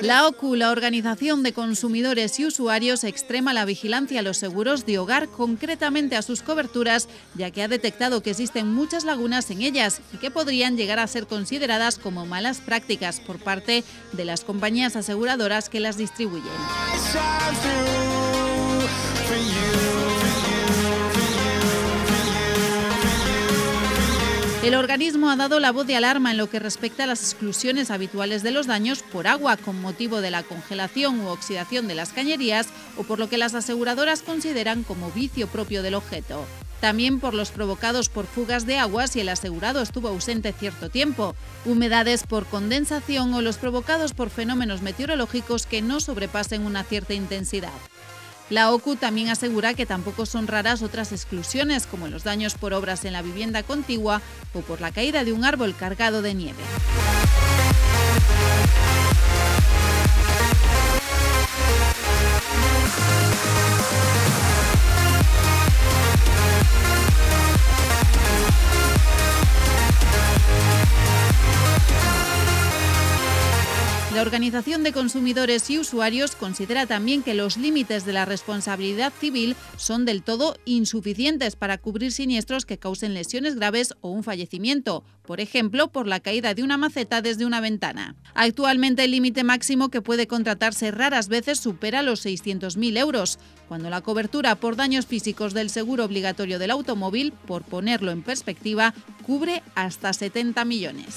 La OCU, la Organización de Consumidores y Usuarios, extrema la vigilancia a los seguros de hogar, concretamente a sus coberturas, ya que ha detectado que existen muchas lagunas en ellas y que podrían llegar a ser consideradas como malas prácticas por parte de las compañías aseguradoras que las distribuyen. El organismo ha dado la voz de alarma en lo que respecta a las exclusiones habituales de los daños por agua con motivo de la congelación u oxidación de las cañerías o por lo que las aseguradoras consideran como vicio propio del objeto. También por los provocados por fugas de agua si el asegurado estuvo ausente cierto tiempo, humedades por condensación o los provocados por fenómenos meteorológicos que no sobrepasen una cierta intensidad. La OCU también asegura que tampoco son raras otras exclusiones, como los daños por obras en la vivienda contigua o por la caída de un árbol cargado de nieve. La Organización de Consumidores y Usuarios considera también que los límites de la responsabilidad civil son del todo insuficientes para cubrir siniestros que causen lesiones graves o un fallecimiento, por ejemplo, por la caída de una maceta desde una ventana. Actualmente el límite máximo que puede contratarse raras veces supera los 600.000 euros, cuando la cobertura por daños físicos del seguro obligatorio del automóvil, por ponerlo en perspectiva, cubre hasta 70 millones.